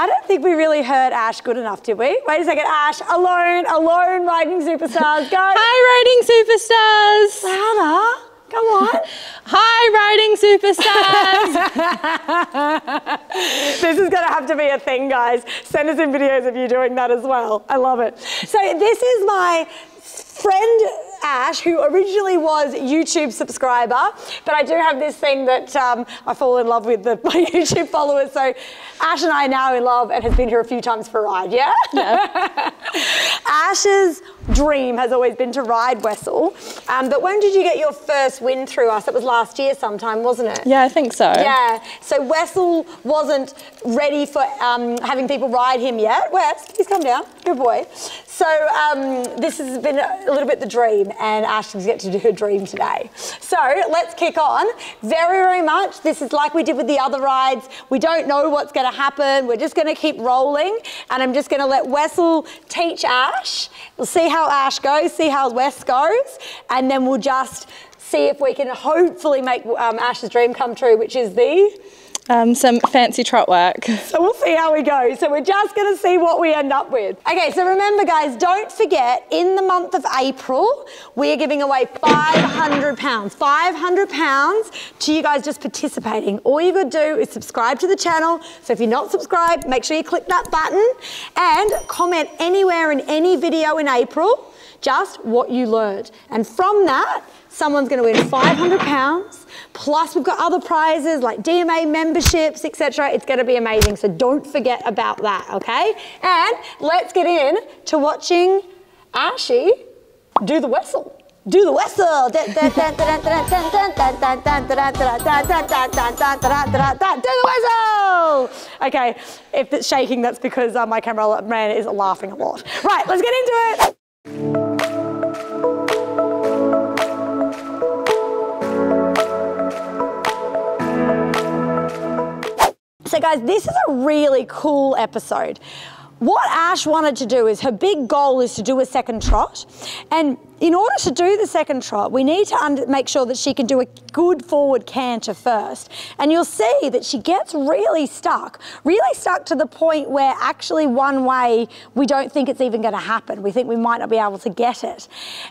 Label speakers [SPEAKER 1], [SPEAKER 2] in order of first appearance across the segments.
[SPEAKER 1] I don't think we really heard Ash good enough, did we? Wait a second, Ash, alone, alone, riding superstars, go.
[SPEAKER 2] Hi, riding superstars.
[SPEAKER 1] Louder. Come on.
[SPEAKER 2] Hi, riding superstars.
[SPEAKER 1] this is going to have to be a thing, guys. Send us in videos of you doing that as well. I love it. So this is my friend Ash, who originally was YouTube subscriber, but I do have this thing that um, I fall in love with the, my YouTube followers. So Ash and I are now in love and has been here a few times for a ride, yeah?
[SPEAKER 2] Yeah.
[SPEAKER 1] Ash's dream has always been to ride Wessel. Um, but when did you get your first win through us? It was last year sometime, wasn't it?
[SPEAKER 2] Yeah, I think so.
[SPEAKER 1] Yeah. So Wessel wasn't ready for um, having people ride him yet. Wes, please come down. Good boy. So um, this has been a little bit the dream, and Ashley's get to do her dream today. So let's kick on. Very, very much. This is like we did with the other rides. We don't know what's going to happen. We're just going to keep rolling, and I'm just going to let Wessel teach Ash. We'll see how Ash goes, see how Wes goes, and then we'll just see if we can hopefully make um, Ash's dream come true, which is the
[SPEAKER 2] Um, some fancy trot work.
[SPEAKER 1] So we'll see how we go. So we're just going to see what we end up with. Okay, so remember, guys, don't forget in the month of April, we are giving away £500. £500 to you guys just participating. All you got to do is subscribe to the channel. So if you're not subscribed, make sure you click that button and comment anywhere in any video in April just what you learned. And from that, someone's going to win £500. Plus, we've got other prizes like DMA memberships, etc. It's going to be amazing. So don't forget about that, okay? And let's get in to watching Ashy do the whistle. Do the whistle. Do the whistle. Okay, if it's shaking, that's because uh, my camera man is laughing a lot. Right, let's get into it. So guys, this is a really cool episode. What Ash wanted to do is her big goal is to do a second trot. And in order to do the second trot, we need to make sure that she can do a good forward canter first. And you'll see that she gets really stuck, really stuck to the point where actually one way we don't think it's even going to happen. We think we might not be able to get it.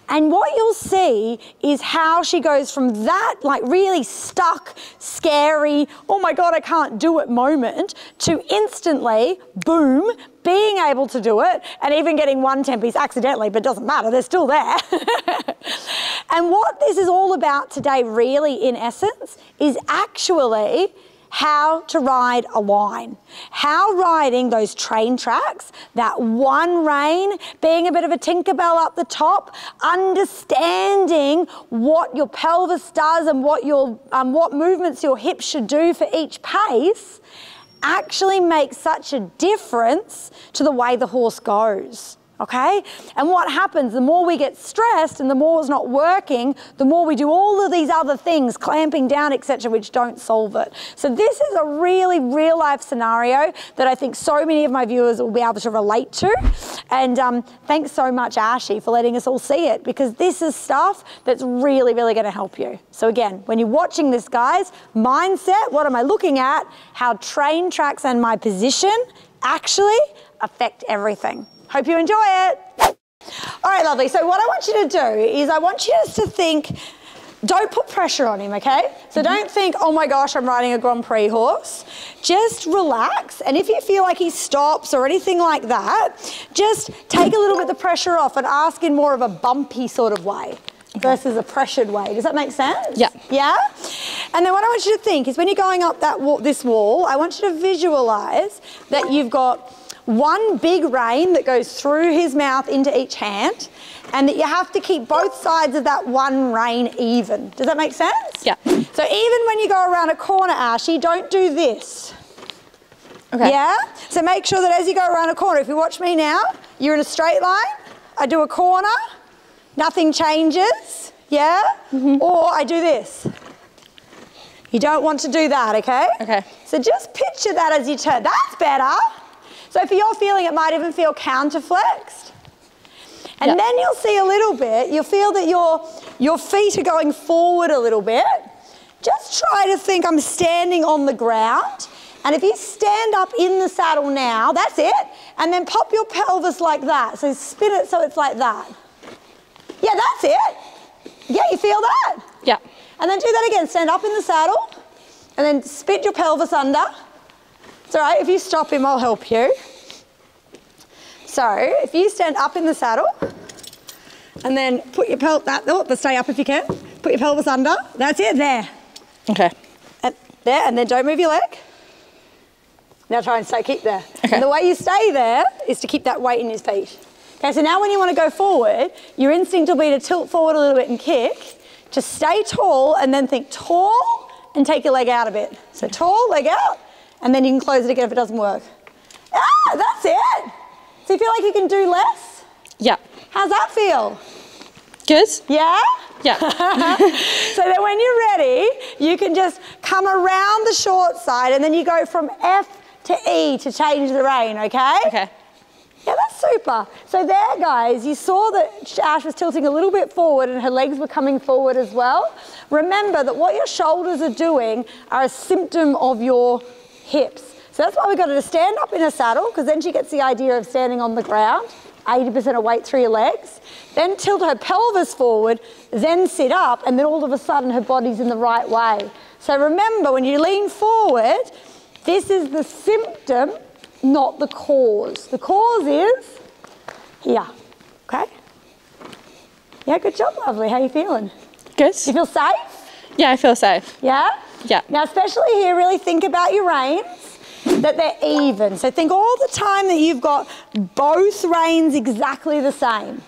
[SPEAKER 1] And what you'll see is how she goes from that like really stuck, scary, oh my God, I can't do it moment to instantly, boom, being able to do it and even getting one tempies accidentally, but it doesn't matter, they're still there. and what this is all about today, really, in essence, is actually how to ride a line. How riding those train tracks, that one rein, being a bit of a Tinkerbell up the top, understanding what your pelvis does and what your um, what movements your hips should do for each pace actually makes such a difference to the way the horse goes. Okay? And what happens, the more we get stressed and the more it's not working, the more we do all of these other things, clamping down, etc., which don't solve it. So this is a really real life scenario that I think so many of my viewers will be able to relate to. And um, thanks so much, Ashy, for letting us all see it because this is stuff that's really, really going to help you. So again, when you're watching this, guys, mindset, what am I looking at? How train tracks and my position actually affect everything. Hope you enjoy it. All right, lovely. So what I want you to do is I want you to think, don't put pressure on him, okay? So mm-hmm. don't think, oh my gosh, I'm riding a Grand Prix horse. Just relax. And if you feel like he stops or anything like that, just take a little bit of the pressure off and ask in more of a bumpy sort of way versus a pressured way. Does that make sense?
[SPEAKER 2] Yeah.
[SPEAKER 1] Yeah? And then what I want you to think is when you're going up that wall, this wall, I want you to visualize that you've got one big rein that goes through his mouth into each hand and that you have to keep both sides of that one rein even. Does that make sense?
[SPEAKER 2] Yeah.
[SPEAKER 1] So even when you go around a corner, Ashy, don't do this.
[SPEAKER 2] Okay.
[SPEAKER 1] Yeah? So make sure that as you go around a corner, if you watch me now, you're in a straight line, I do a corner, nothing changes, yeah? Mm-hmm. Or I do this. You don't want to do that, okay?
[SPEAKER 2] Okay.
[SPEAKER 1] So just picture that as you turn. That's better. So for your feeling, it might even feel counterflexed. And
[SPEAKER 2] Yeah.
[SPEAKER 1] then you'll see a little bit, you'll feel that your, your feet are going forward a little bit. Just try to think I'm standing on the ground And if you stand up in the saddle now, that's it. And then pop your pelvis like that. So spin it so it's like that. Yeah, that's it. Yeah, you feel that?
[SPEAKER 2] Yeah.
[SPEAKER 1] And then do that again. Stand up in the saddle and then spit your pelvis under. It's all right. If you stop him, I'll help you. So if you stand up in the saddle and then put your pelvis, that, oh, but stay up if you can. Put your pelvis under. That's it, there.
[SPEAKER 2] Okay.
[SPEAKER 1] And there, and then don't move your leg. Now try and stay, keep there.
[SPEAKER 2] Okay.
[SPEAKER 1] And the way you stay there is to keep that weight in your feet. Okay, so now when you want to go forward, your instinct will be to tilt forward a little bit and kick. Just stay tall and then think tall and take your leg out a bit. So tall, leg out, and then you can close it again if it doesn't work. Ah, that's it. So you feel like you can do less?
[SPEAKER 2] Yeah.
[SPEAKER 1] How's that feel?
[SPEAKER 2] Good?
[SPEAKER 1] Yeah?
[SPEAKER 2] Yeah.
[SPEAKER 1] so then when you're ready, you can just come around the short side and then you go from F to E to change the rein, okay?
[SPEAKER 2] okay.
[SPEAKER 1] Yeah, that's super. So there, guys, you saw that Ash was tilting a little bit forward and her legs were coming forward as well. Remember that what your shoulders are doing are a symptom of your hips. So that's why we got her to stand up in a saddle, because then she gets the idea of standing on the ground, 80% of weight through your legs. Then tilt her pelvis forward, then sit up, and then all of a sudden her body's in the right way. So remember, when you lean forward, this is the symptom not the cause. The cause is here, okay? Yeah, good job, lovely. How are you feeling?
[SPEAKER 2] Good?
[SPEAKER 1] You feel safe?
[SPEAKER 2] Yeah, I feel safe.
[SPEAKER 1] Yeah?
[SPEAKER 2] Yeah.
[SPEAKER 1] Now, especially here, really think about your reins, that they're even. So think all the time that you've got both reins exactly the same.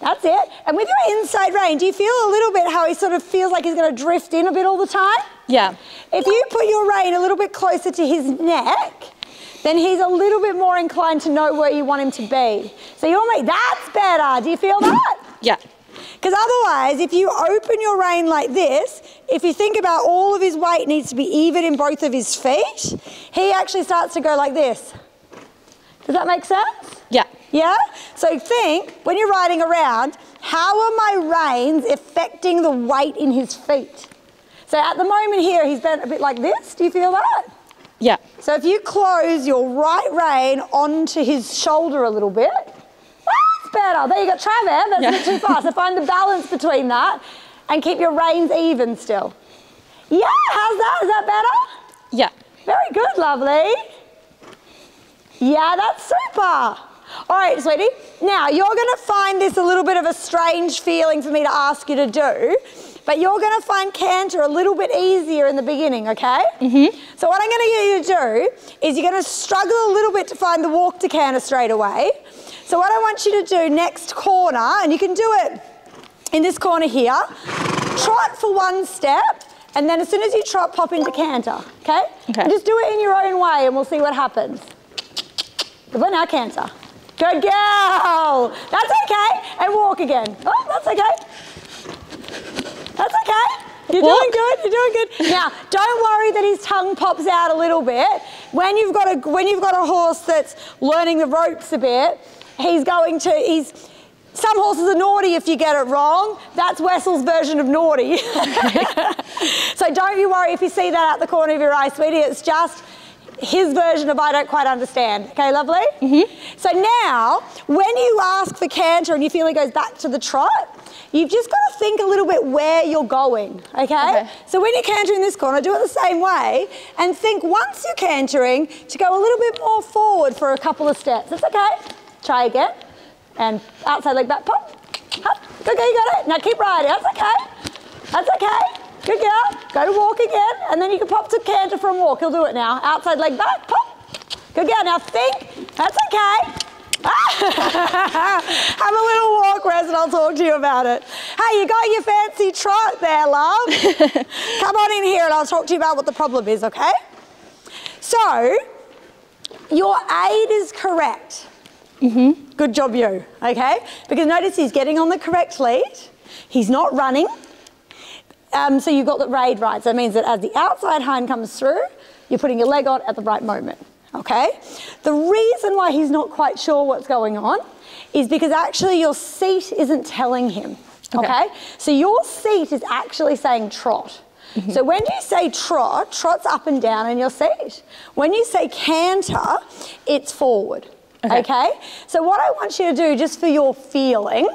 [SPEAKER 1] That's it. And with your inside rein, do you feel a little bit how he sort of feels like he's going to drift in a bit all the time?
[SPEAKER 2] Yeah.
[SPEAKER 1] If you put your rein a little bit closer to his neck, then he's a little bit more inclined to know where you want him to be. So you'll make, that's better. Do you feel that?
[SPEAKER 2] Yeah.
[SPEAKER 1] Because otherwise, if you open your rein like this, if you think about all of his weight needs to be even in both of his feet, he actually starts to go like this. Does that make sense?
[SPEAKER 2] Yeah.
[SPEAKER 1] Yeah? So think, when you're riding around, how are my reins affecting the weight in his feet? So at the moment here, he's bent a bit like this. Do you feel that?
[SPEAKER 2] Yeah.
[SPEAKER 1] So if you close your right rein onto his shoulder a little bit, better. There you go, Travis, that's
[SPEAKER 2] Yeah.
[SPEAKER 1] a bit too fast. So find the balance between that and keep your reins even still. Yeah, how's that? Is that better?
[SPEAKER 2] Yeah.
[SPEAKER 1] Very good, lovely. Yeah, that's super. All right, sweetie. Now, you're going to find this a little bit of a strange feeling for me to ask you to do, but you're going to find canter a little bit easier in the beginning, okay? Mm-hmm. So what I'm going to get you to do is you're going to struggle a little bit to find the walk to canter straight away. So what I want you to do next corner, and you can do it in this corner here, trot for one step, and then as soon as you trot, pop into canter, okay?
[SPEAKER 2] Okay.
[SPEAKER 1] And just do it in your own way, and we'll see what happens. Good boy, now canter. Good girl. That's okay. And walk again. Oh, that's okay. That's okay. You're
[SPEAKER 2] Walk.
[SPEAKER 1] doing good. You're doing good. Now, don't worry that his tongue pops out a little bit. When you've got a when you've got a horse that's learning the ropes a bit, he's going to he's some horses are naughty if you get it wrong. That's Wessel's version of naughty. so don't you worry if you see that out the corner of your eye, sweetie. It's just his version of I don't quite understand. Okay, lovely? Mm-hmm. So now, when you ask for canter and you feel it goes back to the trot, you've just got to think a little bit where you're going, okay?
[SPEAKER 2] Okay.
[SPEAKER 1] So when you're cantering this corner, do it the same way and think once you're cantering to go a little bit more forward for a couple of steps. That's okay. Try again. And outside leg back, pop. Up. Good girl, you got it. Now keep riding. That's okay. That's okay. Good girl. Go to walk again, and then you can pop to canter from walk. He'll do it now. Outside leg back, pop. Good girl. Now think. That's okay. Have a little walk, Rez, and I'll talk to you about it. Hey, you got your fancy trot there, love. Come on in here, and I'll talk to you about what the problem is, okay? So, your aid is correct. Mm-hmm. Good job, you. Okay? Because notice he's getting on the correct lead. He's not running. Um, so you've got the raid right. So it means that as the outside hind comes through, you're putting your leg on at the right moment. Okay? The reason why he's not quite sure what's going on is because actually your seat isn't telling him. Okay?
[SPEAKER 2] Okay.
[SPEAKER 1] So your seat is actually saying trot. So when you say trot, trot's up and down in your seat. When you say canter, it's forward.
[SPEAKER 2] Okay.
[SPEAKER 1] okay? So what I want you to do, just for your feeling,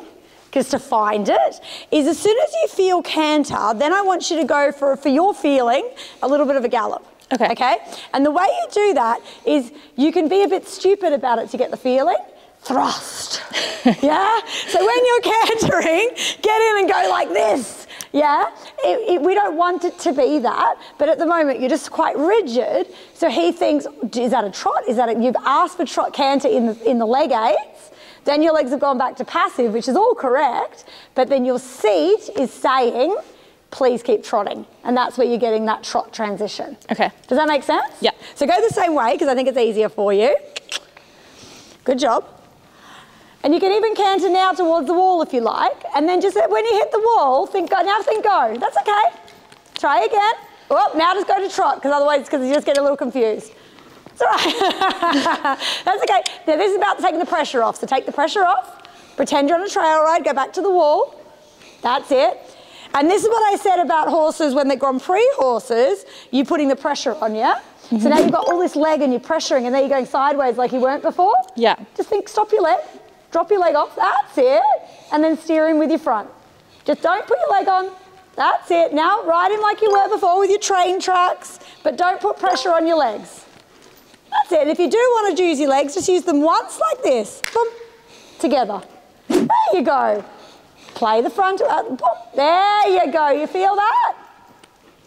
[SPEAKER 1] because to find it, is as soon as you feel canter, then I want you to go for, for your feeling, a little bit of a gallop.
[SPEAKER 2] Okay.
[SPEAKER 1] Okay? And the way you do that is you can be a bit stupid about it to get the feeling. Thrust. yeah? So when you're cantering, get in and go like this. Yeah? It, it, we don't want it to be that, but at the moment you're just quite rigid. So he thinks, is that a trot? Is that a, you've asked for trot canter in the, in the leg aids? Then your legs have gone back to passive, which is all correct, but then your seat is saying, please keep trotting. And that's where you're getting that trot transition.
[SPEAKER 2] Okay.
[SPEAKER 1] Does that make sense?
[SPEAKER 2] Yeah.
[SPEAKER 1] So go the same way because I think it's easier for you. Good job. And you can even canter now towards the wall if you like. And then just when you hit the wall, think go. Now think go. That's okay. Try again. Oh, now just go to trot because otherwise, because you just get a little confused. It's all right. That's okay. Now this is about taking the pressure off. So take the pressure off. Pretend you're on a trail ride. Go back to the wall. That's it. And this is what I said about horses when they're Grand Prix horses. you're putting the pressure on, yeah. So now you've got all this leg and you're pressuring, and then you're going sideways like you weren't before.
[SPEAKER 2] Yeah.
[SPEAKER 1] Just think, stop your leg, drop your leg off. That's it. And then steer in with your front. Just don't put your leg on. That's it. Now ride him like you were before with your train tracks, but don't put pressure on your legs. That's it. If you do want to use your legs, just use them once like this. Boom. Together. There you go. Play the front. Uh, boom. There you go. You feel that?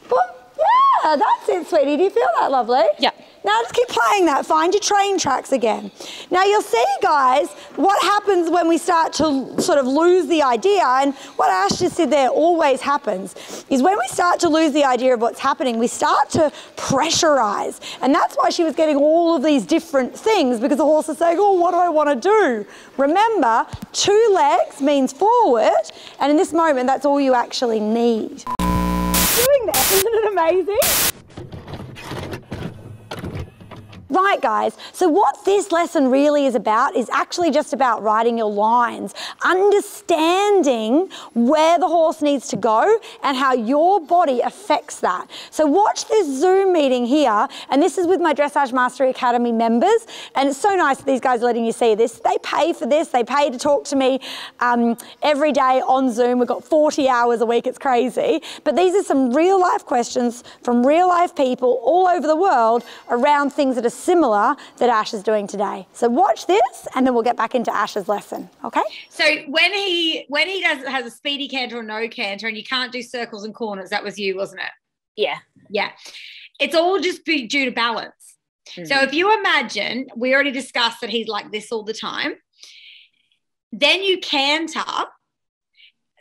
[SPEAKER 1] Boom. Yeah, that's it, sweetie. Do you feel that lovely?
[SPEAKER 2] Yeah.
[SPEAKER 1] Now just keep playing that. Find your train tracks again. Now you'll see, guys, what happens when we start to sort of lose the idea. And what Ash just said there always happens is when we start to lose the idea of what's happening, we start to pressurize. And that's why she was getting all of these different things because the horse is saying, oh, what do I want to do? Remember, two legs means forward. And in this moment, that's all you actually need. Doing that, isn't it amazing? Right, guys. So, what this lesson really is about is actually just about writing your lines, understanding where the horse needs to go and how your body affects that. So, watch this Zoom meeting here, and this is with my Dressage Mastery Academy members. And it's so nice that these guys are letting you see this. They pay for this, they pay to talk to me um, every day on Zoom. We've got 40 hours a week, it's crazy. But these are some real life questions from real life people all over the world around things that are similar that Ash is doing today. So watch this and then we'll get back into Ash's lesson, okay?
[SPEAKER 3] So when he when he does has a speedy canter or no canter, and you can't do circles and corners, that was you, wasn't it?
[SPEAKER 2] Yeah.
[SPEAKER 3] Yeah, it's all just be due to balance. So
[SPEAKER 2] Mhm.
[SPEAKER 3] if you imagine, we already discussed that he's like this all the time. Then you canter.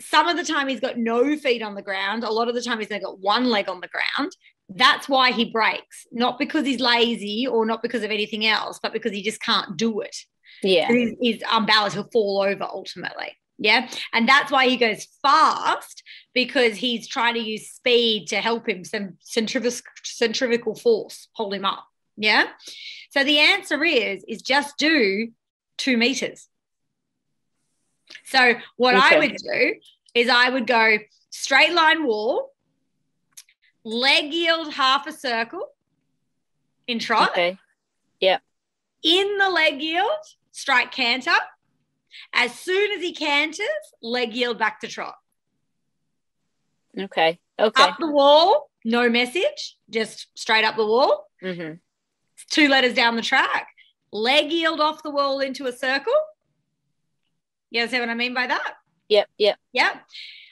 [SPEAKER 3] Some of the time he's got no feet on the ground. A lot of the time he's only got one leg on the ground. That's why he breaks, not because he's lazy or not because of anything else, but because he just can't do it.
[SPEAKER 2] Yeah.
[SPEAKER 3] He's, he's unbalanced. He'll fall over ultimately. Yeah. And that's why he goes fast because he's trying to use speed to help him, some centrifugal, centrifugal force, hold him up. Yeah. So the answer is, is just do two meters. So what I would do is I would go straight line wall, leg yield half a circle in trot
[SPEAKER 2] Okay. Yeah.
[SPEAKER 3] In the leg yield, strike canter. As soon as he canters, leg yield back to trot.
[SPEAKER 2] Okay. Okay.
[SPEAKER 3] Up the wall, no message, just straight up the wall.
[SPEAKER 2] hmm
[SPEAKER 3] Two letters down the track. Leg yield off the wall into a circle. You understand what I mean by that?
[SPEAKER 2] Yep. Yep.
[SPEAKER 3] Yep.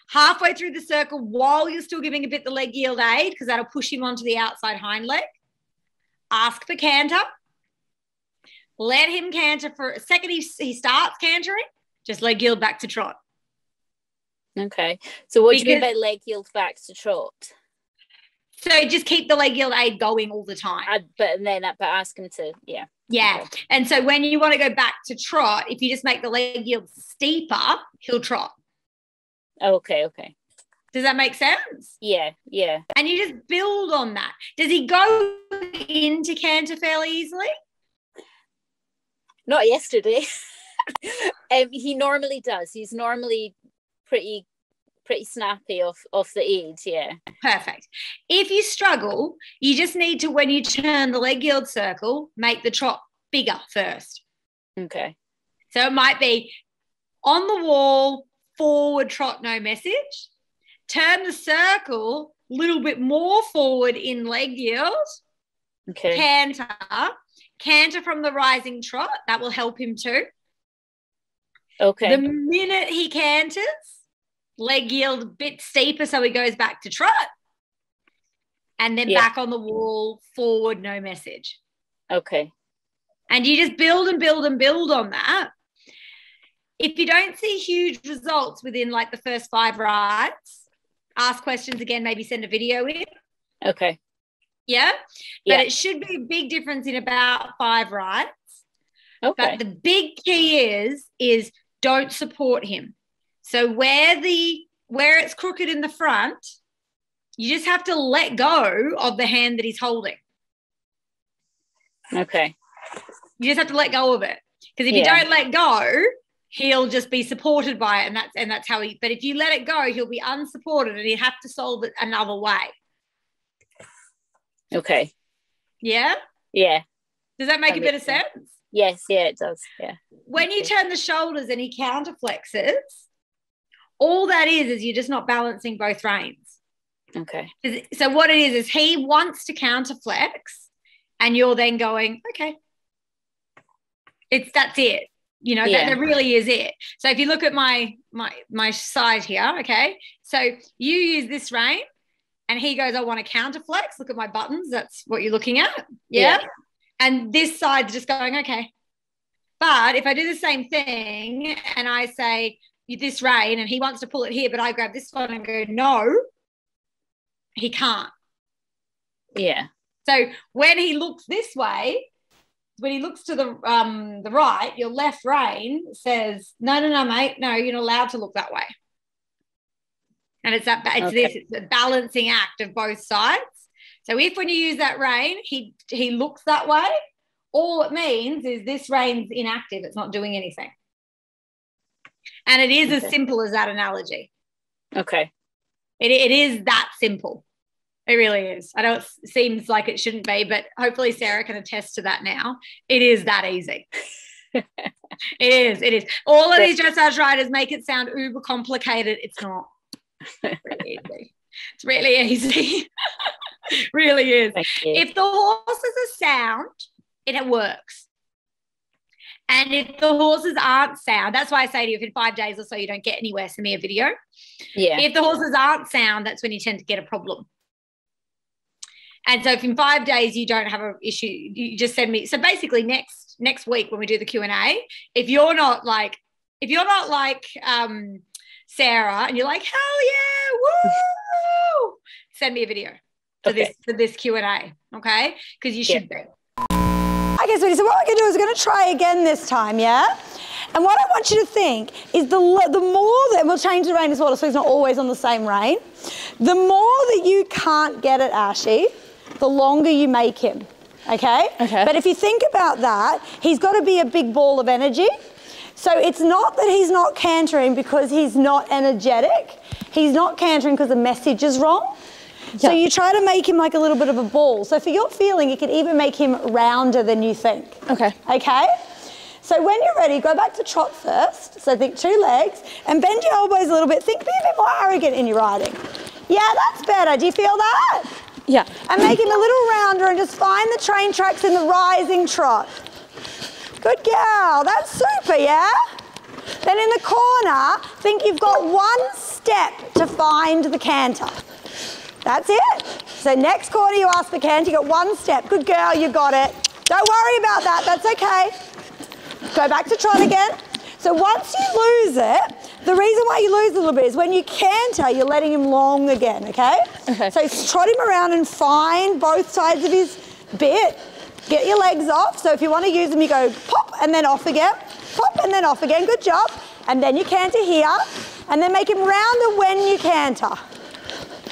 [SPEAKER 3] Halfway through the circle, while you're still giving a bit the leg yield aid, because that'll push him onto the outside hind leg. Ask for canter. Let him canter for a second. He, he starts cantering, just leg yield back to trot.
[SPEAKER 2] Okay. So what do you mean by leg yield back to trot?
[SPEAKER 3] So just keep the leg yield aid going all the time.
[SPEAKER 2] I, but and then but ask him to yeah.
[SPEAKER 3] Yeah.
[SPEAKER 2] Okay.
[SPEAKER 3] And so when you want to go back to trot, if you just make the leg yield steeper, he'll trot.
[SPEAKER 2] Okay. Okay.
[SPEAKER 3] Does that make sense?
[SPEAKER 2] Yeah. Yeah.
[SPEAKER 3] And you just build on that. Does he go into canter fairly easily?
[SPEAKER 2] Not yesterday. um, he normally does. He's normally pretty pretty snappy off off the aids. Yeah.
[SPEAKER 1] Perfect. If you struggle, you just need to, when you turn the leg yield circle, make the trot bigger first.
[SPEAKER 2] Okay.
[SPEAKER 1] So it might be on the wall, forward trot, no message. Turn the circle a little bit more forward in leg yield,
[SPEAKER 2] Okay.
[SPEAKER 1] canter, canter from the rising trot. That will help him too.
[SPEAKER 2] Okay.
[SPEAKER 1] The minute he canters, leg yield a bit steeper so he goes back to trot. And then
[SPEAKER 2] Yeah.
[SPEAKER 1] back on the wall, forward, no message.
[SPEAKER 2] okay.
[SPEAKER 1] And you just build and build and build on that. If you don't see huge results within like the first five rides, ask questions again, maybe send a video in.
[SPEAKER 2] Okay.
[SPEAKER 1] Yeah.
[SPEAKER 2] Yeah.
[SPEAKER 1] But it should be a big difference in about five rides.
[SPEAKER 2] Okay.
[SPEAKER 1] But the big key is is don't support him. So where the where it's crooked in the front, you just have to let go of the hand that he's holding.
[SPEAKER 2] Okay.
[SPEAKER 1] You just have to let go of it. Because if
[SPEAKER 2] Yeah.
[SPEAKER 1] you don't let go, he'll just be supported by it, and that's and that's how he. But if you let it go, he'll be unsupported, and he'll have to solve it another way.
[SPEAKER 2] Okay.
[SPEAKER 1] Yeah.
[SPEAKER 2] Yeah.
[SPEAKER 1] Does that make
[SPEAKER 2] That
[SPEAKER 1] a bit of
[SPEAKER 2] sense.
[SPEAKER 1] sense?
[SPEAKER 2] Yes. Yeah. It does. Yeah.
[SPEAKER 1] When you turn the shoulders and he counterflexes, all that is is you're just not balancing both reins.
[SPEAKER 2] okay
[SPEAKER 1] So what it is is he wants to counterflex, and you're then going, okay. It's that's it. You know,
[SPEAKER 2] Yeah.
[SPEAKER 1] that, that really is it. So if you look at my my my side here, okay. So you use this rein, and he goes, I want to counterflex. Look at my buttons. That's what you're looking at. Yeah.
[SPEAKER 2] Yeah.
[SPEAKER 1] And this side's just going, okay. But if I do the same thing and I say this rein and he wants to pull it here, but I grab this one and go, no, he can't.
[SPEAKER 2] Yeah.
[SPEAKER 1] So when he looks this way, when he looks to the um the right, your left rein says, no, no, no, mate, no, you're not allowed to look that way. And it's that it's
[SPEAKER 2] Okay.
[SPEAKER 1] this, it's a balancing act of both sides. So if when you use that rein, he he looks that way, all it means is this rein's inactive, it's not doing anything. And it is as simple as that analogy.
[SPEAKER 2] Okay.
[SPEAKER 1] It, it is that simple. It really is. I know it seems like it shouldn't be, but hopefully Sarah can attest to that now. It is that easy. it is. It is. All of these dressage riders make it sound uber complicated. It's not. It's really easy. It's really easy. really is. If the horses are sound, it works. And if the horses aren't sound, that's why I say to you, if in five days or so you don't get anywhere, send me a video.
[SPEAKER 2] yeah.
[SPEAKER 1] If the horses aren't sound, that's when you tend to get a problem. And so if in five days you don't have an issue, you just send me. So basically next next week when we do the Q&A, if you're not like, if you're not like um, Sarah and you're like, hell yeah, woo, send me a video for
[SPEAKER 2] Okay.
[SPEAKER 1] this for this Q&A, okay? Because you
[SPEAKER 2] Yeah.
[SPEAKER 1] should be.
[SPEAKER 4] Okay, sweetie, so what we're going to do is we're going to try again this time, yeah? And what I want you to think is the, the more that, we'll change the rein as well so it's not always on the same rein. the more that you can't get it, Ashy, the longer you make him, okay?
[SPEAKER 5] Okay.
[SPEAKER 4] But if you think about that, he's got to be a big ball of energy. So it's not that he's not cantering because he's not energetic. He's not cantering because the message is wrong. So you try to make him like a little bit of a ball. So for your feeling, you could even make him rounder than you think.
[SPEAKER 5] Okay.
[SPEAKER 4] Okay? So when you're ready, go back to trot first. So think two legs and bend your elbows a little bit. Think be a bit more arrogant in your riding. Yeah, that's better. Do you feel that?
[SPEAKER 5] Yeah.
[SPEAKER 4] And make him a little rounder and just find the train tracks in the rising trot. Good girl. That's super, yeah? Then in the corner, think you've got one step to find the canter. That's it. So next corner you ask the canter, you got one step. Good girl, you got it. Don't worry about that, that's okay. Go back to trot again. So once you lose it, the reason why you lose a little bit is when you canter, you're letting him long again, okay?
[SPEAKER 5] Okay.
[SPEAKER 4] So trot him around and find both sides of his bit. Get your legs off. So if you want to use them, you go pop and then off again. Pop and then off again. Good job. And then you canter here. And then make him rounder when you canter.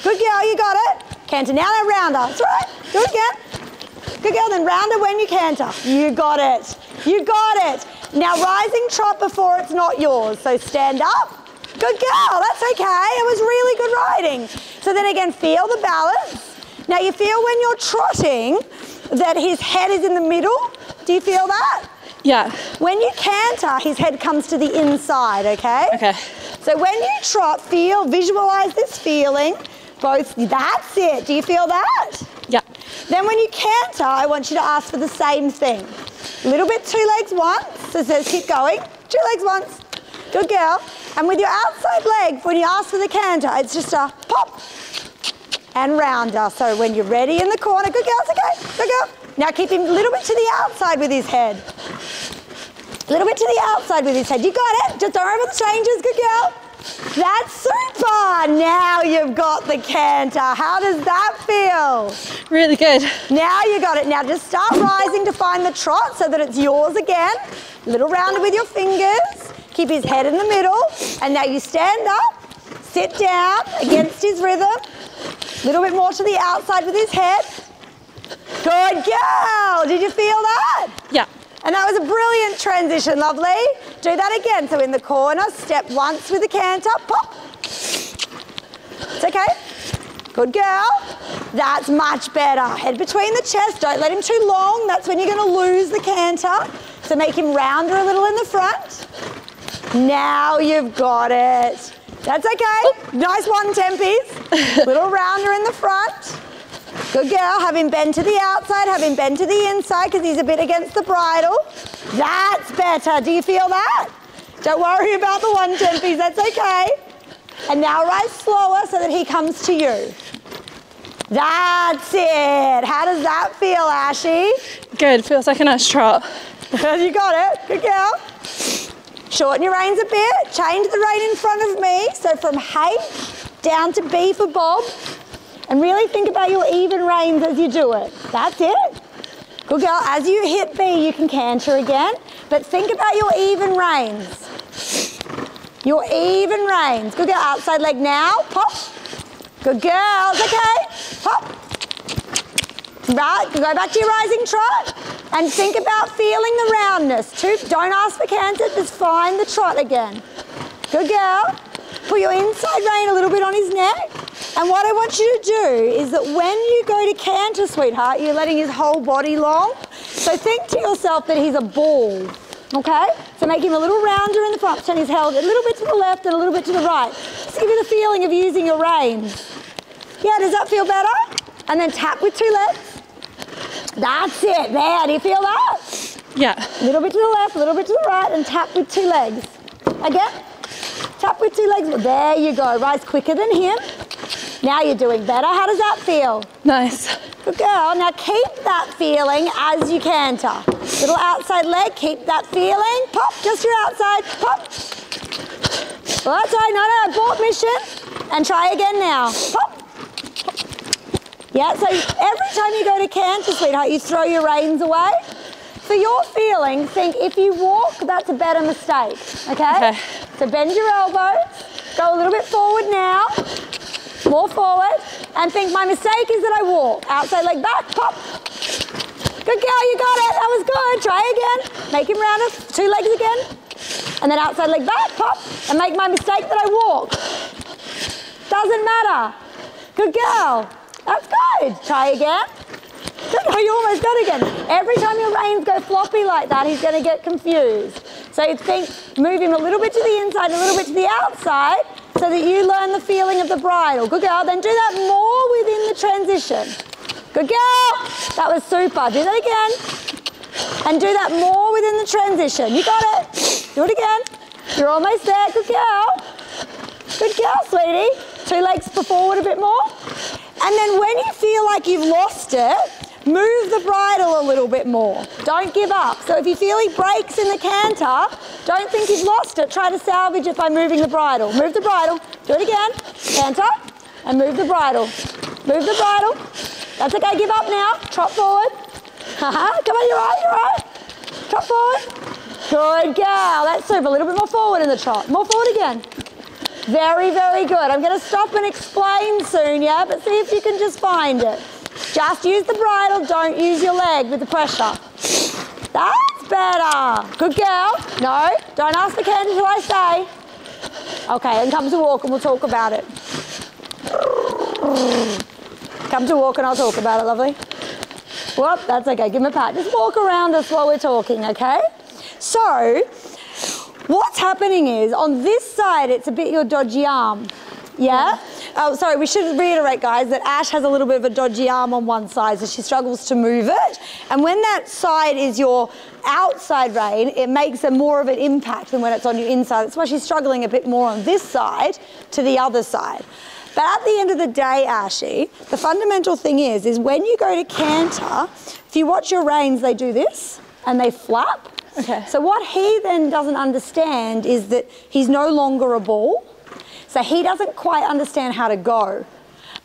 [SPEAKER 4] Good girl, you got it. Canter now, now rounder. That's right. Do it again. Good girl, then rounder when you canter. You got it. You got it. Now rising trot before it's not yours. So stand up
[SPEAKER 1] Good girl, that's okay. It was really good riding. So then again, feel the balance. Now you feel when you're trotting that his head is in the middle. Do you feel that?
[SPEAKER 5] Yeah.
[SPEAKER 1] When you canter, his head comes to the inside, okay?
[SPEAKER 5] Okay.
[SPEAKER 1] So when you trot, feel, visualize this feeling. Both, that's it. Do you feel that?
[SPEAKER 5] Yeah.
[SPEAKER 1] Then when you canter, I want you to ask for the same thing. Little bit two legs once. So it says keep going. Two legs once. Good girl. And with your outside leg, when you ask for the canter, it's just a pop and rounder. So when you're ready in the corner, good girl, okay. Good girl. Now keep him a little bit to the outside with his head. A little bit to the outside with his head. You got it. Just don't over the strangers. Good girl. That's super. Now you've got the canter. How does that feel?
[SPEAKER 5] Really good.
[SPEAKER 1] Now you got it. Now just start rising to find the trot so that it's yours again. Little rounder with your fingers. Keep his head in the middle. And now you stand up, sit down against his rhythm. A little bit more to the outside with his head. Good girl. Did you feel that?
[SPEAKER 5] Yeah.
[SPEAKER 1] And that was a brilliant transition, lovely. Do that again. So in the corner, step once with the canter, pop. It's okay. Good girl. That's much better. Head between the chest. Don't let him too long. That's when you're going to lose the canter. So make him rounder a little in the front. Now you've got it. That's okay. Nice one, Tempies. little rounder in the front. Good girl. Have him bend to the outside. Have him bend to the inside because he's a bit against the bridle. That's better. Do you feel that? Don't worry about the one tempies. That's okay. And now rise slower so that he comes to you. That's it. How does that feel, Ashy?
[SPEAKER 5] Good. Feels like a nice trot.
[SPEAKER 1] you got it. Good girl. Shorten your reins a bit. Change the rein in front of me. So from H down to B for Bob. And really think about your even reins as you do it. That's it. Good girl. As you hit B, you can canter again. But think about your even reins. Your even reins. Good girl. Outside leg now. Pop. Good girl. Okay. Pop. Right. Go back to your rising trot. And think about feeling the roundness. Two, don't ask for canter. Just find the trot again. Good girl. Put your inside rein a little bit on his neck. And what I want you to do is that when you go to canter, sweetheart, you're letting his whole body long. So think to yourself that he's a ball. Okay? So make him a little rounder in the front, turn his head a little bit to the left and a little bit to the right. Just give you the feeling of using your reins. Yeah, does that feel better? And then tap with two legs. That's it. There, do you feel that?
[SPEAKER 5] Yeah.
[SPEAKER 1] A little bit to the left, a little bit to the right, and tap with two legs. Again. Tap with two legs. There you go. Rise quicker than him. Now you're doing better. How does that feel?
[SPEAKER 5] Nice.
[SPEAKER 1] Good girl. Now keep that feeling as you canter. Little outside leg. Keep that feeling. Pop. Just your outside. Pop. Well, that's right. No, no. Abort mission. And try again now. Pop. Yeah, so every time you go to canter, sweetheart, you throw your reins away. For your feeling, think if you walk, that's a better mistake, okay?
[SPEAKER 5] Okay.
[SPEAKER 1] So bend your elbows, go a little bit forward now, more forward, and think my mistake is that I walk. Outside leg back, pop. Good girl, you got it, that was good. Try again, make him round two legs again, and then outside leg back, pop, and make my mistake that I walk. Doesn't matter. Good girl. That's good. Try again. Oh, you almost got it again. Every time your reins go floppy like that, he's going to get confused. So you think, move him a little bit to the inside, a little bit to the outside, so that you learn the feeling of the bridle. Good girl. Then do that more within the transition. Good girl. That was super. Do that again. And do that more within the transition. You got it. Do it again. You're almost there. Good girl. Good girl, sweetie. Two legs forward a bit more. And then when you feel like you've lost it, move the bridle a little bit more. Don't give up. So if you feel he breaks in the canter, don't think you've lost it. Try to salvage it by moving the bridle. Move the bridle. Do it again. Canter. And move the bridle. Move the bridle. That's okay. Give up now. Trot forward. Come on, you're right, you're right. Trot forward. Good girl. That's super. A little bit more forward in the trot. More forward again. Very, very good. I'm going to stop and explain soon, yeah? But see if you can just find it. Just use the bridle, don't use your leg with the pressure. That's better. Good girl. No, don't ask the canter until I say. Okay, and come to walk and we'll talk about it. Come to walk and I'll talk about it, lovely. Whoop, that's okay. Give him a pat. Just walk around us while we're talking, okay? So, what's happening is on this side, it's a bit your dodgy arm. Yeah? Oh, sorry, we should reiterate, guys, that Ash has a little bit of a dodgy arm on one side, so she struggles to move it. And when that side is your outside rein, it makes a more of an impact than when it's on your inside. That's why she's struggling a bit more on this side to the other side. But at the end of the day, Ashy, the fundamental thing is, is when you go to canter, if you watch your reins, they do this and they flap.
[SPEAKER 5] Okay.
[SPEAKER 1] So what he then doesn't understand is that he's no longer a ball. So he doesn't quite understand how to go.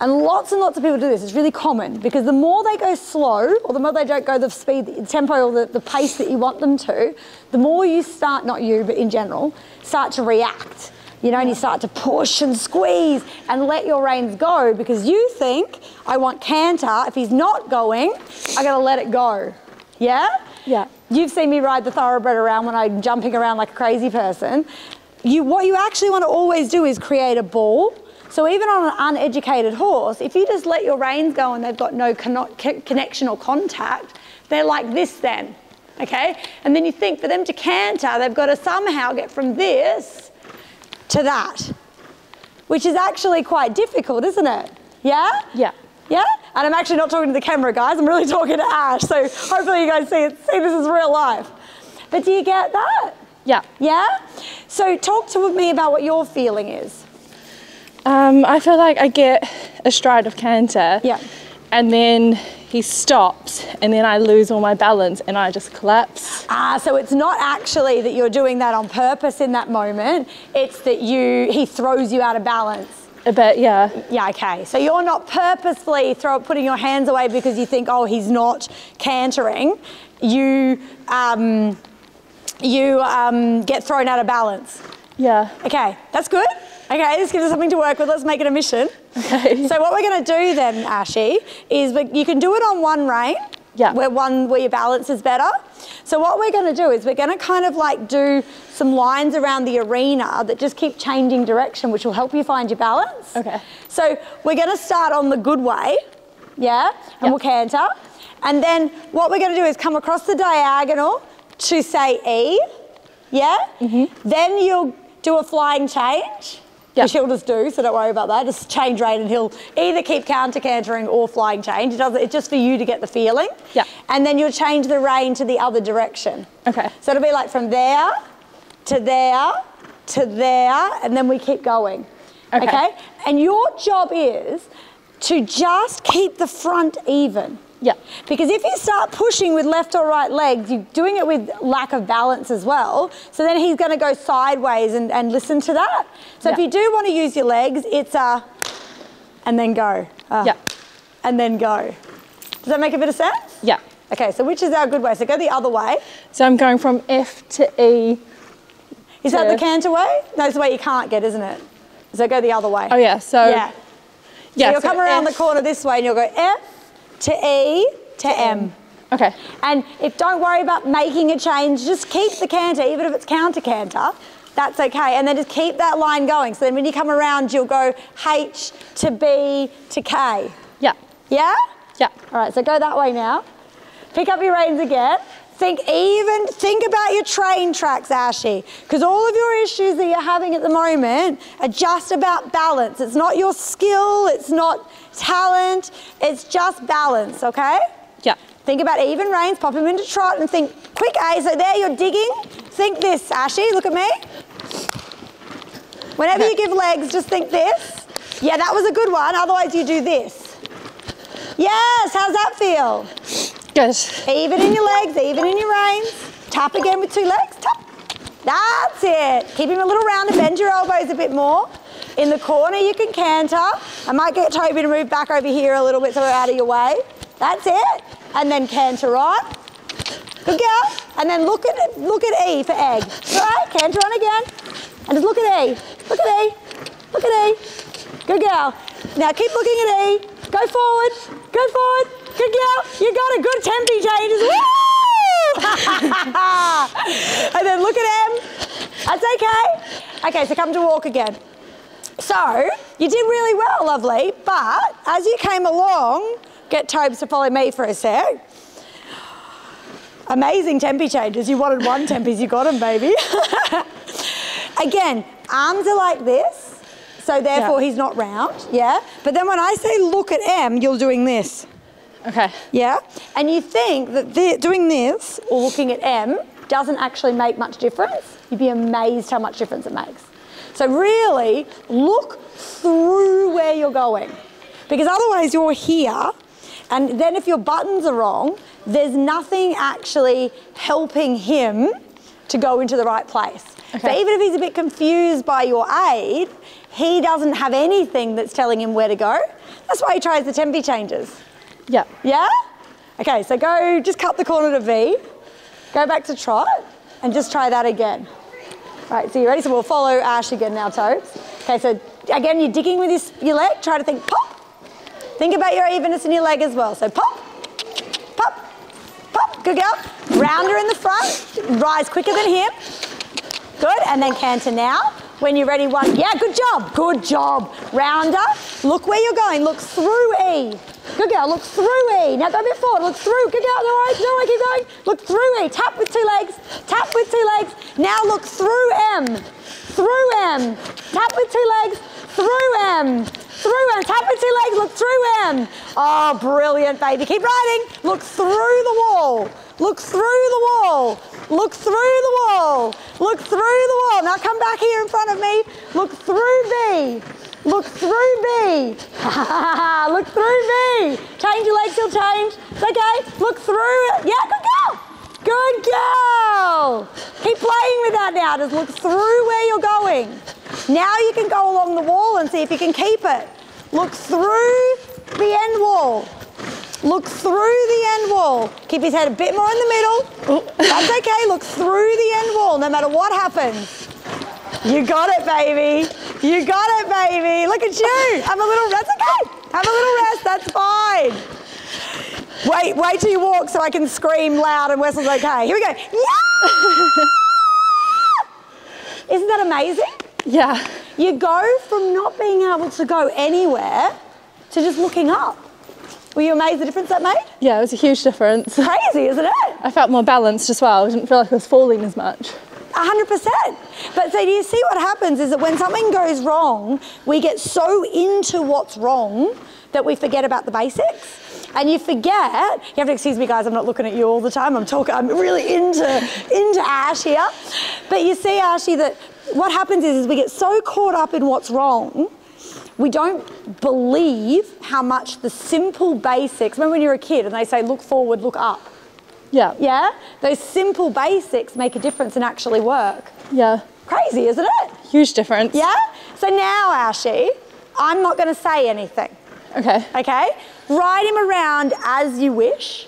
[SPEAKER 1] And lots and lots of people do this. It's really common because the more they go slow, or the more they don't go the speed, the tempo, or the, the pace that you want them to, the more you start, not you, but in general, start to react. You know, and you start to push and squeeze and let your reins go because you think, I want canter. If he's not going, I gotta let it go. Yeah?
[SPEAKER 5] Yeah.
[SPEAKER 1] You've seen me ride the thoroughbred around when I'm jumping around like a crazy person. You, what you actually want to always do is create a ball. So even on an uneducated horse, if you just let your reins go and they've got no connection or contact, they're like this then, okay? And then you think for them to canter, they've got to somehow get from this to that, which is actually quite difficult, isn't it? Yeah?
[SPEAKER 5] Yeah.
[SPEAKER 1] Yeah? And I'm actually not talking to the camera, guys. I'm really talking to Ash. So hopefully you guys see it, see this is real life. But do you get that?
[SPEAKER 5] Yeah.
[SPEAKER 1] Yeah? So talk to me about what your feeling is.
[SPEAKER 5] Um, I feel like I get a stride of canter.
[SPEAKER 1] Yeah.
[SPEAKER 5] And then he stops, and then I lose all my balance, and I just collapse.
[SPEAKER 1] Ah, so it's not actually that you're doing that on purpose in that moment. It's that you he throws you out of balance.
[SPEAKER 5] A bit, yeah.
[SPEAKER 1] Yeah, okay. So you're not purposefully throw, putting your hands away because you think, oh, he's not cantering. You um, you um, get thrown out of balance.
[SPEAKER 5] Yeah.
[SPEAKER 1] Okay, that's good. Okay, this gives us something to work with. Let's make it a mission.
[SPEAKER 5] Okay.
[SPEAKER 1] So what we're going to do then, Ashy, is you can do it on one rein.
[SPEAKER 5] Yeah.
[SPEAKER 1] Where one where your balance is better. So what we're going to do is we're going to kind of like do some lines around the arena that just keep changing direction, which will help you find your balance.
[SPEAKER 5] Okay.
[SPEAKER 1] So we're going to start on the good way. Yeah. And
[SPEAKER 5] Yeah.
[SPEAKER 1] we'll canter. And then what we're going to do is come across the diagonal to say E. Yeah. Mm-hmm. Then you'll do a flying change.
[SPEAKER 5] Yeah.
[SPEAKER 1] Which he'll just do, so don't worry about that. Just change rate and he'll either keep counter cantering or flying change. It does it's just for you to get the feeling.
[SPEAKER 5] Yeah.
[SPEAKER 1] And then you'll change the rein to the other direction.
[SPEAKER 5] Okay.
[SPEAKER 1] So it'll be like from there to there to there, and then we keep going.
[SPEAKER 5] Okay.
[SPEAKER 1] And your job is to just keep the front even.
[SPEAKER 5] Yeah.
[SPEAKER 1] Because if you start pushing with left or right legs, you're doing it with lack of balance as well. So then he's going to go sideways and, and listen to that. So if you do want to use your legs, it's a and then go. Uh,
[SPEAKER 5] Yeah.
[SPEAKER 1] And then go. Does that make a bit of sense?
[SPEAKER 5] Yeah.
[SPEAKER 1] Okay, so which is our good way? So go the other way.
[SPEAKER 5] So I'm going from F to E.
[SPEAKER 1] Is that the canter way? No, it's the way you can't get, isn't it? So go the other way.
[SPEAKER 5] Oh yeah. So
[SPEAKER 1] Yeah.
[SPEAKER 5] yeah.
[SPEAKER 1] so you'll
[SPEAKER 5] so
[SPEAKER 1] come around
[SPEAKER 5] F-
[SPEAKER 1] the corner this way and you'll go F to E to M.
[SPEAKER 5] Okay.
[SPEAKER 1] And if don't worry about making a change, just keep the canter, even if it's counter canter. That's okay. And then just keep that line going. So then when you come around, you'll go H to B to K.
[SPEAKER 5] Yeah.
[SPEAKER 1] Yeah?
[SPEAKER 5] Yeah.
[SPEAKER 1] All right, so go that way now. Pick up your reins again. Think even, think about your train tracks, Ashy, because all of your issues that you're having at the moment are just about balance. It's not your skill, it's not talent, it's just balance, okay?
[SPEAKER 5] Yeah.
[SPEAKER 1] Think about even reins, pop them into trot and think quick A. So there you're digging. Think this, Ashy, look at me. Whenever you give legs, just think this. Yeah, that was a good one. Otherwise, you do this. Yes, how's that feel?
[SPEAKER 5] Good.
[SPEAKER 1] Even in your legs, even in your reins. Tap again with two legs. Tap. That's it. Keep him a little round and bend your elbows a bit more. In the corner, you can canter. I might get Toby to move back over here a little bit so we're out of your way. That's it. And then canter on. Good girl. And then look at look at E for egg. All right, canter on again. And just look at E. Look at E. Look at E. Good girl. Now keep looking at E. Go forward. Go forward. Good girl. You got a good tempy change. And then look at M. That's okay. Okay, so come to walk again. So you did really well, lovely. But as you came along, get Tobes to follow me for a sec. Amazing tempi changes. You wanted one tempies, you got them, baby. Again, arms are like this, so therefore
[SPEAKER 5] Yeah.
[SPEAKER 1] he's not round, yeah? But then when I say look at M, you're doing this,
[SPEAKER 5] Okay.
[SPEAKER 1] yeah? And you think that thi- doing this or looking at M doesn't actually make much difference. You'd be amazed how much difference it makes. So really, look through where you're going. Because otherwise you're here, and then if your buttons are wrong, there's nothing actually helping him to go into the right place. So even if he's a bit confused by your aid, he doesn't have anything that's telling him where to go. That's why he tries the tempi changes.
[SPEAKER 5] Yeah.
[SPEAKER 1] Yeah? Okay, so go, just cut the corner to V, go back to trot, and just try that again. Right, so you ready? So we'll follow Ash again now, Tobes. Okay, so again, you're digging with your, your leg, try to think pop. Think about your evenness in your leg as well. So pop, pop, pop, good girl. Rounder in the front, rise quicker than him. Good, and then canter now. When you're ready, one, yeah, good job, good job. Rounder, look where you're going, look through E. Good girl, look through E. Now go a bit forward, look through, good girl, no worries, no worries, keep going. Look through E, tap with two legs, tap with two legs. Now look through M, through M. Tap with two legs, through M, through M. Tap with two legs, look through M. Oh, brilliant, baby. Keep riding. Look through the wall. Look through the wall. Look through the wall. Look through the wall. Now come back here in front of me. Look through B. Look through me. Look through me. Change your legs, you'll change. It's okay. Look through. Yeah, good girl. Good girl. Keep playing with that now. Just look through where you're going. Now you can go along the wall and see if you can keep it. Look through the end wall. Look through the end wall. Keep his head a bit more in the middle. That's okay. Look through the end wall, no matter what happens. You got it, baby. You got it, baby. Look at you. Have a little. That's okay. Have a little rest. That's fine. Wait, wait till you walk so I can scream loud and Wessel's okay. Here we go. Yeah! Isn't that amazing?
[SPEAKER 5] Yeah.
[SPEAKER 1] You go from not being able to go anywhere to just looking up. Were you amazed the difference that made?
[SPEAKER 5] Yeah, it was a huge difference.
[SPEAKER 1] Crazy, isn't it?
[SPEAKER 5] I felt more balanced as well. I didn't feel like I was falling as much.
[SPEAKER 1] A hundred percent. But so do you see what happens is that when something goes wrong, we get so into what's wrong that we forget about the basics. And you forget, you have to excuse me guys, I'm not looking at you all the time. I'm talking, I'm really into, into Ash here. But you see, Ashy, that what happens is, is we get so caught up in what's wrong, we don't believe how much the simple basics, remember when you're a kid and they say, look forward, look up.
[SPEAKER 5] Yeah.
[SPEAKER 1] Yeah? Those simple basics make a difference and actually work.
[SPEAKER 5] Yeah.
[SPEAKER 1] Crazy, isn't it?
[SPEAKER 5] Huge difference.
[SPEAKER 1] Yeah? So now, Ashy, I'm not going to say anything,
[SPEAKER 5] Okay.
[SPEAKER 1] okay? Ride him around as you wish,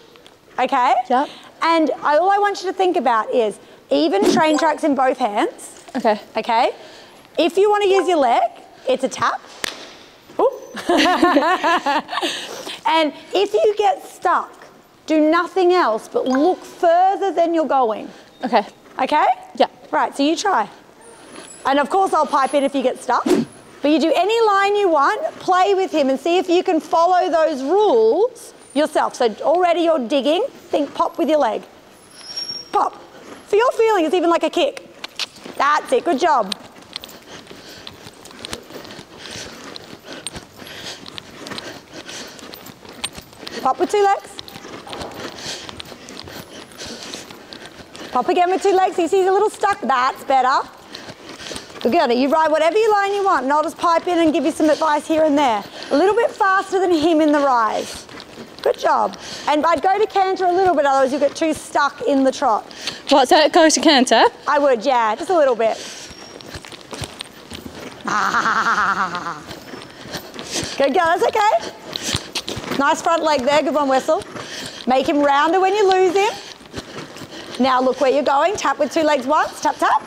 [SPEAKER 1] okay?
[SPEAKER 5] Yep.
[SPEAKER 1] And I, all I want you to think about is even train tracks in both hands,
[SPEAKER 5] Okay.
[SPEAKER 1] okay? If you want to use your leg, it's a tap. Ooh. and if you get stuck, do nothing else but look further than you're going.
[SPEAKER 5] Okay.
[SPEAKER 1] Okay?
[SPEAKER 5] Yeah.
[SPEAKER 1] Right, so you try. And of course, I'll pipe in if you get stuck. But you do any line you want, play with him and see if you can follow those rules yourself. So already you're digging, think pop with your leg. Pop. For your feeling, it's even like a kick. That's it, good job. Pop with two legs. Pop again with two legs. He sees a little stuck. That's better. Good girl. You ride whatever you line you want, and I'll just pipe in and give you some advice here and there. A little bit faster than him in the rise. Good job. And I'd go to canter a little bit, otherwise you get too stuck in the trot.
[SPEAKER 5] What, so go to canter?
[SPEAKER 1] I would, yeah, just a little bit. Good girl, that's okay. Nice front leg there, good one, Wessel. Make him rounder when you lose him. Now look where you're going, tap with two legs once, tap, tap.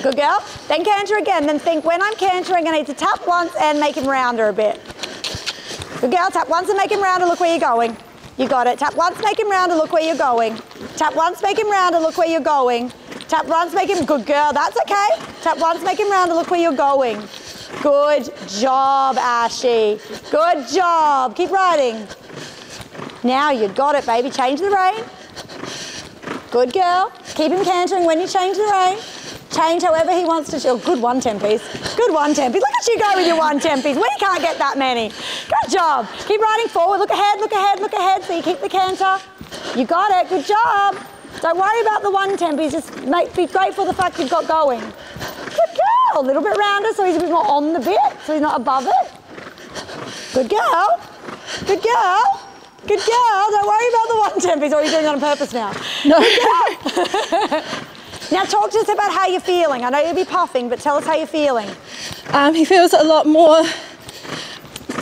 [SPEAKER 1] Good girl. Then canter again, then think when I'm cantering, I need to tap once and make him rounder a bit. Good girl, tap once and make him rounder, look where you're going. You got it. Tap once, make him rounder, look where you're going. Tap once, make him rounder, look where you're going. Tap once, make him good girl. That's okay. Tap once, make him rounder. look where you're going. Good job, Ashy. Good job. Keep riding. Now you got it, baby. Change the rein. Good girl. Keep him cantering when you change the rein. Change however he wants to. Oh, good one tempies. Good one tempies. Look at you go with your one tempies. We can't get that many. Good job. Keep riding forward. Look ahead, look ahead, look ahead. So you keep the canter. You got it. Good job. Don't worry about the one tempies. Just make, be grateful for the fact you've got going. Good girl. A little bit rounder so he's a bit more on the bit, so he's not above it. Good girl. Good girl. Good girl. Don't worry about the one tempies. Or are you doing it on purpose now?
[SPEAKER 5] No.
[SPEAKER 1] Now talk to us about how you're feeling. I know you'll be puffing, but tell us how you're feeling.
[SPEAKER 5] Um, he feels a lot more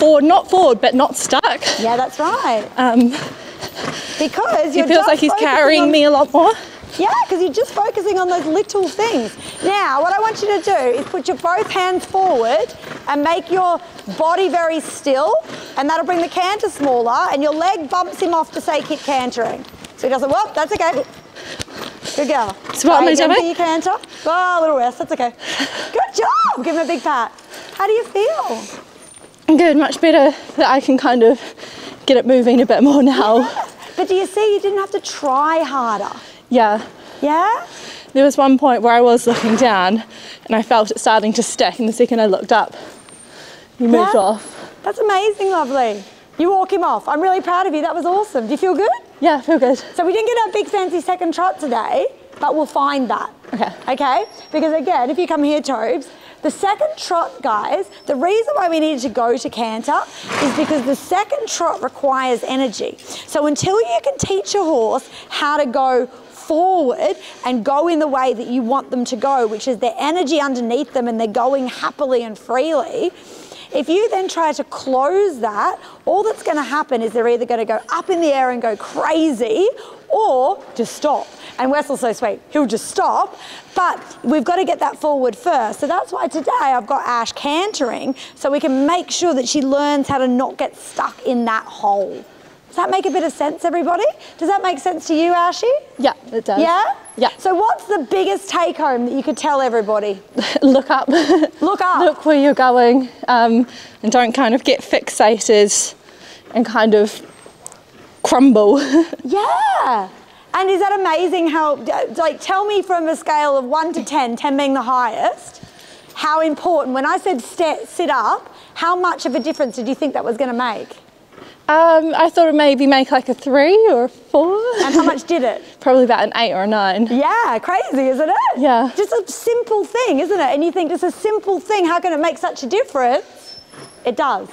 [SPEAKER 5] forward, not forward, but not stuck.
[SPEAKER 1] Yeah, that's right.
[SPEAKER 5] Um,
[SPEAKER 1] Because
[SPEAKER 5] he feels like he's carrying
[SPEAKER 1] on-
[SPEAKER 5] me a lot more.
[SPEAKER 1] Yeah, because you're just focusing on those little things. Now, what I want you to do is put your both hands forward and make your body very still, and that'll bring the canter smaller, and your leg bumps him off to say keep cantering. So he doesn't, well, that's okay. Good girl.
[SPEAKER 5] So what am
[SPEAKER 1] Try
[SPEAKER 5] I doing?
[SPEAKER 1] for canter. Oh, a little rest, that's okay. Good job. Give him a big pat. How do you feel?
[SPEAKER 5] Good, much better that I can kind of get it moving a bit more now.
[SPEAKER 1] But do you see you didn't have to try harder?
[SPEAKER 5] Yeah.
[SPEAKER 1] Yeah?
[SPEAKER 5] There was one point where I was looking down and I felt it starting to stick, and the second I looked up, he moved off.
[SPEAKER 1] That's amazing, lovely. You walk him off. I'm really proud of you. That was awesome. Do you feel good?
[SPEAKER 5] Yeah, I feel good.
[SPEAKER 1] So we didn't get our big fancy second trot today, but we'll find that.
[SPEAKER 5] Okay.
[SPEAKER 1] Okay? Because again, if you come here, Tobes, the second trot, guys, the reason why we needed to go to canter is because the second trot requires energy. So until you can teach a horse how to go forward and go in the way that you want them to go, which is their energy underneath them and they're going happily and freely, if you then try to close that, all that's going to happen is they're either going to go up in the air and go crazy or just stop. And Wessel's so sweet, he'll just stop. But we've got to get that forward first. So that's why today I've got Ash cantering so we can make sure that she learns how to not get stuck in that hole. Does that make a bit of sense, everybody? Does that make sense to you, Ashy?
[SPEAKER 5] Yeah, it does.
[SPEAKER 1] Yeah?
[SPEAKER 5] Yeah.
[SPEAKER 1] So what's the biggest take home that you could tell everybody?
[SPEAKER 5] Look up.
[SPEAKER 1] Look up.
[SPEAKER 5] Look where you're going um, and don't kind of get fixated and kind of crumble.
[SPEAKER 1] Yeah. And is that amazing how, like, tell me from a scale of one to 10, 10 being the highest, how important, when I said sit up, how much of a difference did you think that was going to make?
[SPEAKER 5] Um, I thought it maybe make like a three or a four.
[SPEAKER 1] And how much did it?
[SPEAKER 5] Probably about an eight or a nine.
[SPEAKER 1] Yeah, crazy, isn't it?
[SPEAKER 5] Yeah.
[SPEAKER 1] Just a simple thing, isn't it? And you think it's a simple thing, how can it make such a difference? It does.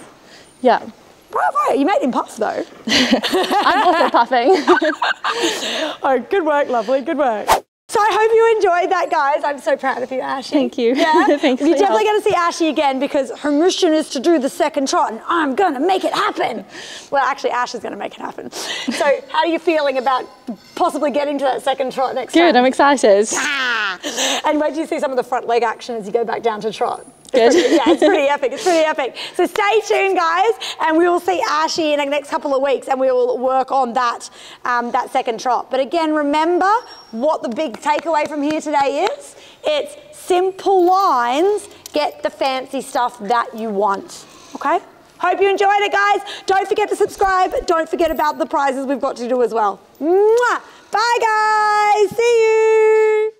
[SPEAKER 5] Yeah.
[SPEAKER 1] Bravo, you made him puff though.
[SPEAKER 5] I'm also puffing.
[SPEAKER 1] Oh, good work, lovely, good work. So I hope you enjoyed that, guys. I'm so proud of you, Ashley.
[SPEAKER 5] Thank you.
[SPEAKER 1] Yeah,
[SPEAKER 5] Thanks
[SPEAKER 1] You're definitely going to see Ashley again because her mission is to do the second trot, and I'm going to make it happen. Well, actually, Ash is going to make it happen. So, how are you feeling about possibly getting to that second trot next
[SPEAKER 5] Good,
[SPEAKER 1] time? Good.
[SPEAKER 5] I'm excited.
[SPEAKER 1] And where do you see some of the front leg action as you go back down to trot.
[SPEAKER 5] Good.
[SPEAKER 1] pretty- yeah, it's pretty epic. It's pretty epic. So stay tuned, guys, and we will see Ashy in the next couple of weeks, and we will work on that um, that second trot. But again, remember what the big takeaway from here today is. It's simple lines get the fancy stuff that you want. Okay. Hope you enjoyed it, guys. Don't forget to subscribe. Don't forget about the prizes we've got to do as well. Mwah! Bye, guys. See you.